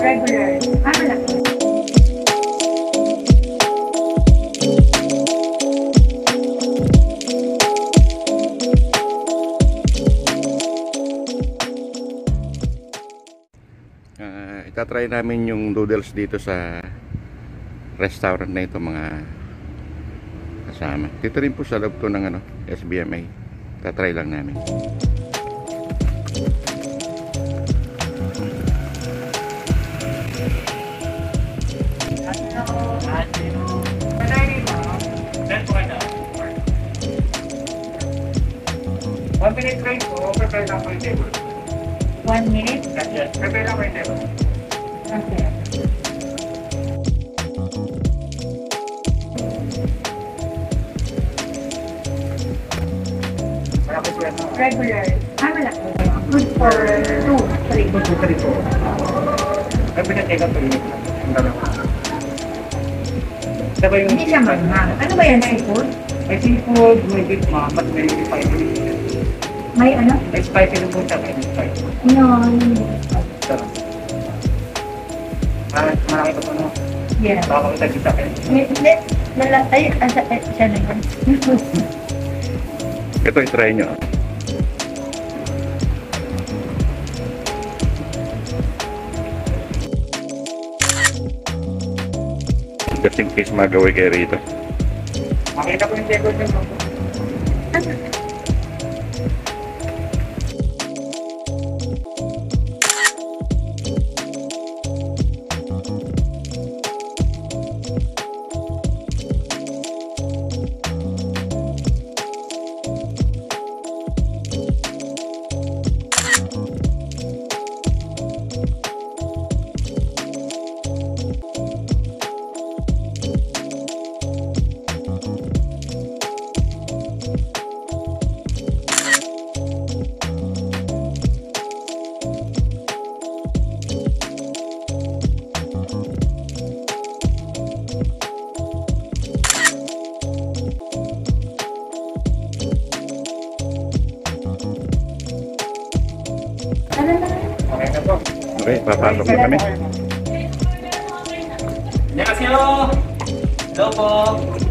regular Amalak. Uh, itatry namin yung noodles dito sa restaurant na ito mga kasama. Dito rin po sa loob to ng ano, SBMA. Tatry lang namin. Thank. One minute wait po, prepare lang po yung table. One minute? Yes. Prepare lang po yung table. Okay. Regular. Ah, malaki. Good for two, three. Two to three po. Ay, pinatake up po yun. Ang dalawa. Hindi siya manghang. Ano ba yan, seafood? May seafood, may beef ma, but may spicy. May ano? May spicy rin po siya, may spicy. No. Sarap. Ah, malaki pa po no? Yeah. Baka tagit sa akin. Hindi. Lala, ay, asa, ay, siya na yun. Ito, itry nyo. Just in case magaway kayo rito. Makita po yung table niyo. no? Ano Okay na po. Okay, papasok na kami. Annyeonghaseyo! Hello po!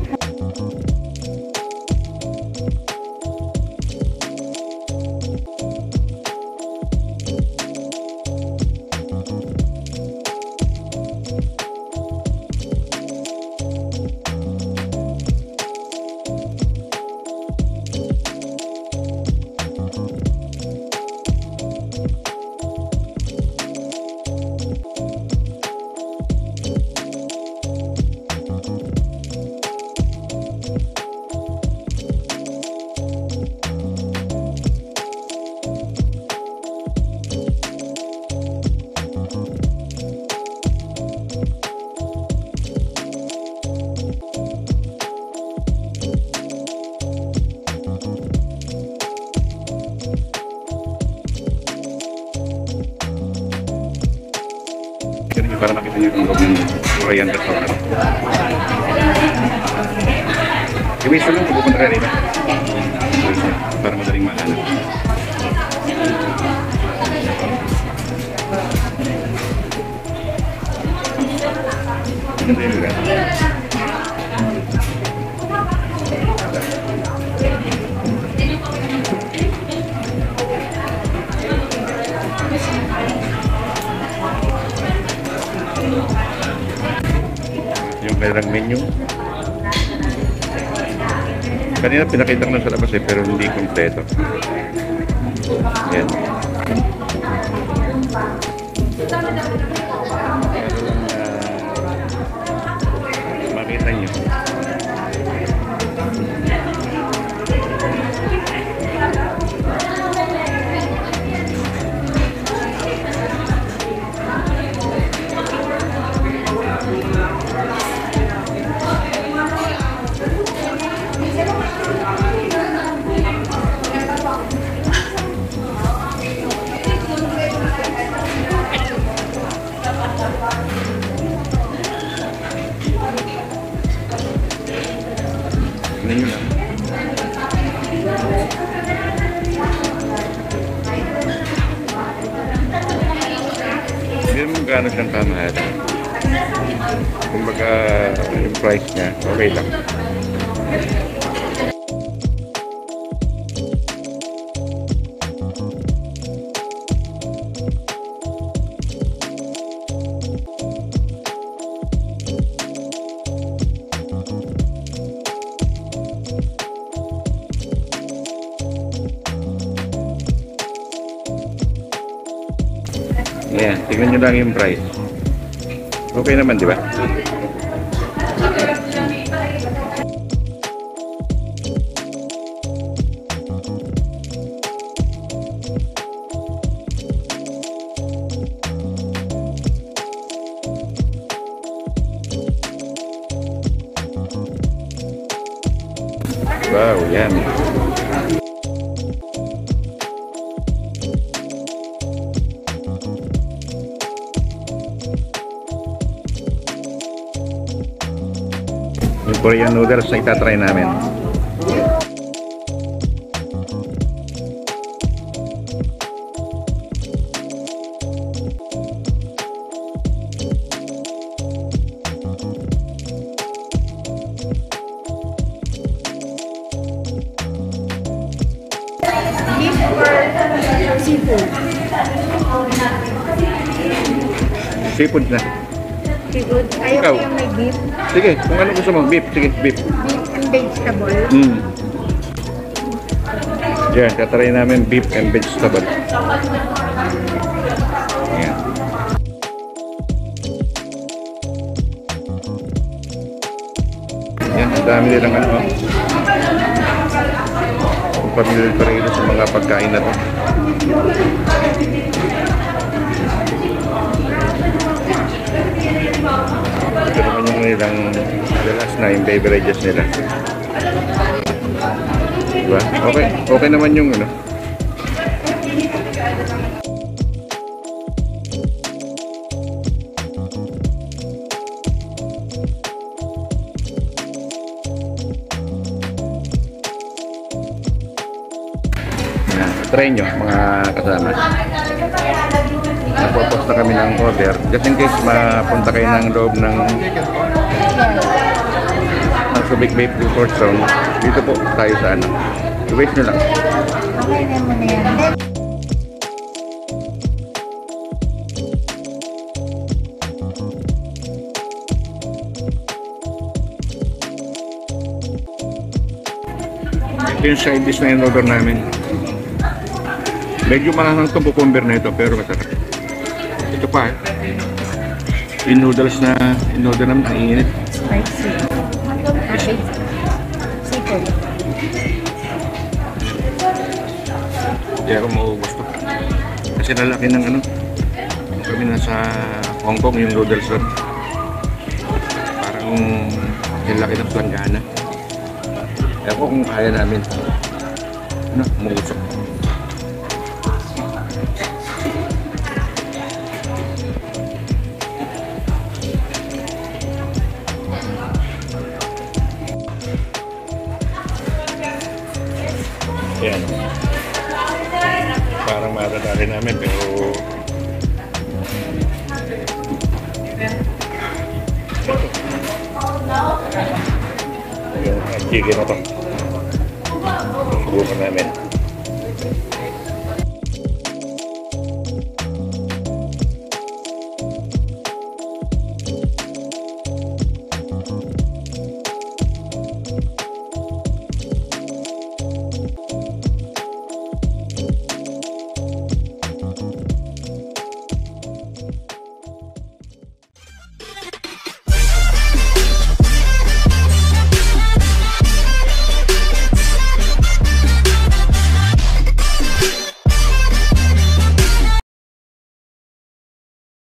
Para makita nyo yung loob ng Korean restaurant. Iwis lang, pupunta ka rito. Iwis lang, Para madaling kanilang menu. Kanina pinakita ko na sa labas eh, pero hindi kompleto. Yan. Gaano siyang kamahal. Kumbaga, yung price niya, okay lang. Tingnan nyo lang yung price. Okay naman, di ba? Wow, yan. Korean noodles na itatry namin. Seafood? Seafood na. Seafood. Ayaw Ikaw? ko yung may beef. Sige, kung ano gusto mo. Beef, sige, beef. Beef and vegetable. Mm. Yan, tatry namin beef and vegetable. Yan. Yan, ang dami nilang ano. oh. Kung pamilya sa mga pagkain na to. Nilang dalas na yung beverages nila. Diba? Okay, okay naman yung ano. Try nyo mga kasama. Napopos na kami ng order. Just in case mapunta kayo ng loob ng ng Subic Vape Report Zone, dito po tayo sa ano. I-wait nyo lang. Okay mo na yan. Ito yung side dish na in-order namin. Medyo mahahang itong cucumber na ito, pero masarap. Ito pa eh. Yung noodles na in-order namin, ang init. Spicy. Okay. Seafood. Hindi ako mauubos to. Kasi lalaki ng ano. Kami nasa Hong Kong yung noodles doon. Parang yung laki ng planggana. Ewan ko kung kaya namin. Ano, umuusok. Yan. Parang matatali namin pero yung chicken na to. Subukan namin.